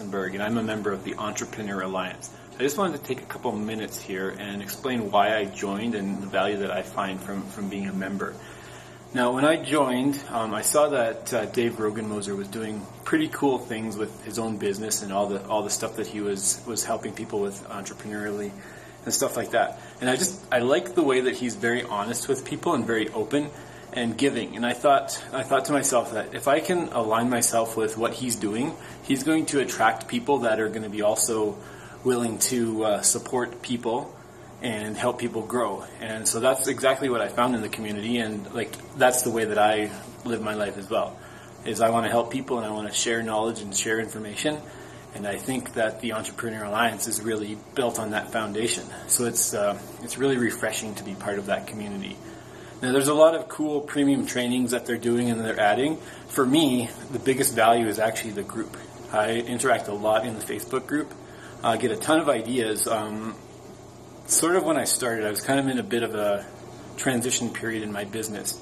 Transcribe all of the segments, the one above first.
and I'm a member of the Entrepreneur Alliance. I just wanted to take a couple minutes here and explain why I joined and the value that I find from, from being a member. Now, when I joined, um, I saw that uh, Dave Rogenmoser was doing pretty cool things with his own business and all the all the stuff that he was was helping people with entrepreneurially and stuff like that. And I just I like the way that he's very honest with people and very open and giving. And I thought, I thought to myself that if I can align myself with what he's doing, he's going to attract people that are going to be also willing to uh, support people and help people grow. And so that's exactly what I found in the community, and like that's the way that I live my life as well. Is I want to help people and I want to share knowledge and share information. And I think that the Entrepreneur Alliance is really built on that foundation. So it's uh, it's really refreshing to be part of that community. Now, there's a lot of cool premium trainings that they're doing and they're adding. For me, the biggest value is actually the group. I interact a lot in the Facebook group. I get a ton of ideas. Um, sort of when I started, I was kind of in a bit of a transition period in my business.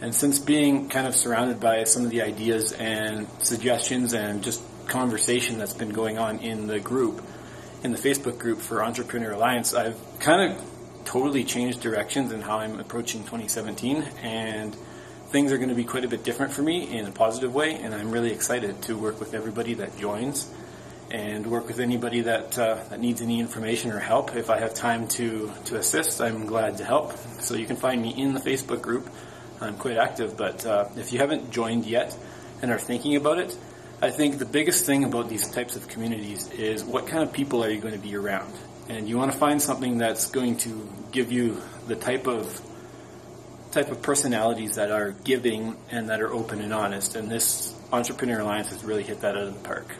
And since being kind of surrounded by some of the ideas and suggestions and just conversation that's been going on in the group, in the Facebook group for Entrepreneur Alliance, I've kind of totally changed directions in how I'm approaching 2017, and things are going to be quite a bit different for me in a positive way. And I'm really excited to work with everybody that joins and work with anybody that uh, that needs any information or help. If I have time to to assist, I'm glad to help. So you can find me in the Facebook group. I'm quite active, but uh, if you haven't joined yet and are thinking about it, I think the biggest thing about these types of communities is what kind of people are you going to be around and you want to find something that's going to give you the type of type of personalities that are giving and that are open and honest. And this Entrepreneur Alliance has really hit that out of the park.